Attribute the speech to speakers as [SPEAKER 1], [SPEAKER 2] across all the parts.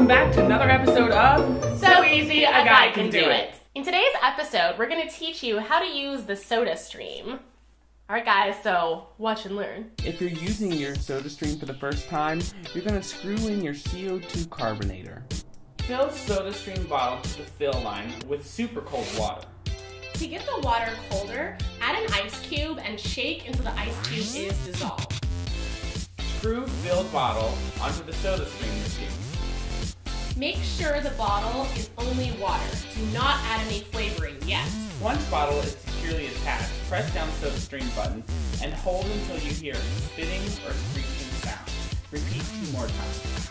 [SPEAKER 1] welcome back to another episode of
[SPEAKER 2] So Easy, a Guy Can Do It. In today's episode, we're going to teach you how to use the soda stream. Alright guys, so watch and learn.
[SPEAKER 1] If you're using your soda stream for the first time, you're going to screw in your CO2 carbonator. Fill soda stream bottle to the fill line with super cold water.
[SPEAKER 2] To get the water colder, add an ice cube and shake until the ice cube is dissolved.
[SPEAKER 1] Screw filled bottle onto the soda stream machine.
[SPEAKER 2] Make sure the bottle is only water. Do not add any flavoring yet.
[SPEAKER 1] Once bottle is securely attached, press down so the soda stream button and hold until you hear spitting or screeching sound. Repeat two more times.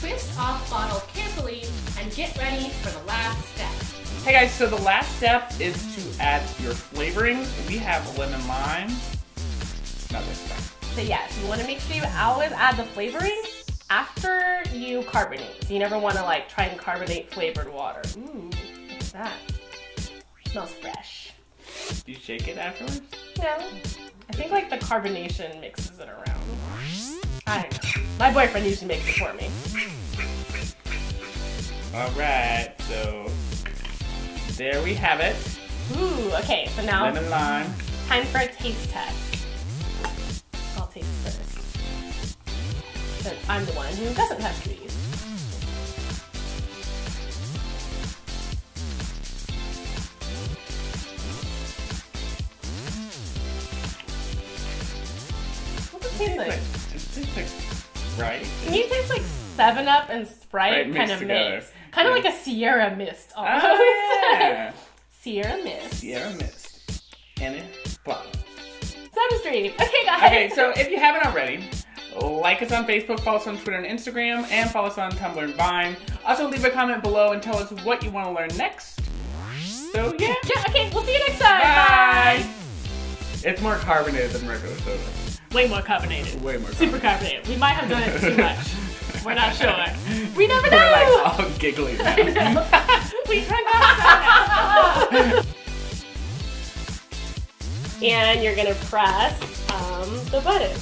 [SPEAKER 2] Twist off bottle carefully and get ready for the last step.
[SPEAKER 1] Hey guys, so the last step is to add your flavoring. We have lemon lime. Not this time.
[SPEAKER 2] So yes, you want to make sure you always add the flavoring after you carbonate. So you never want to like try and carbonate flavored water. Ooh, what's that? smells fresh.
[SPEAKER 1] Do you shake it afterwards?
[SPEAKER 2] No. I think like the carbonation mixes it around. I don't know. My boyfriend usually makes it for me.
[SPEAKER 1] Alright, so there we have it.
[SPEAKER 2] Ooh, okay, so now
[SPEAKER 1] Lemon lime.
[SPEAKER 2] time for a taste test. I'm the one who doesn't have trees. What does it taste like?
[SPEAKER 1] It tastes like Sprite.
[SPEAKER 2] Can you taste like 7 Up and Sprite kind of mix? Kind of
[SPEAKER 1] Yeah.
[SPEAKER 2] like a Sierra Mist oh, almost.
[SPEAKER 1] Oh yeah.
[SPEAKER 2] Sierra Mist.
[SPEAKER 1] Sierra Mist. And it bottle.
[SPEAKER 2] Soda Stream. Okay, guys.
[SPEAKER 1] Okay, so if you haven't already, like us on Facebook, follow us on Twitter and Instagram, and follow us on Tumblr and Vine. Also, leave a comment below and tell us what you want to learn next. So yeah.
[SPEAKER 2] Yeah, okay, we'll see you next time.
[SPEAKER 1] Bye. It's more carbonated than regular soda.
[SPEAKER 2] Way more carbonated.
[SPEAKER 1] Way more.
[SPEAKER 2] Super carbonated. We might have done it too much. We're not sure. We never know.
[SPEAKER 1] We're like all giggly now.
[SPEAKER 2] we drank that soda. and you're gonna press um, the button.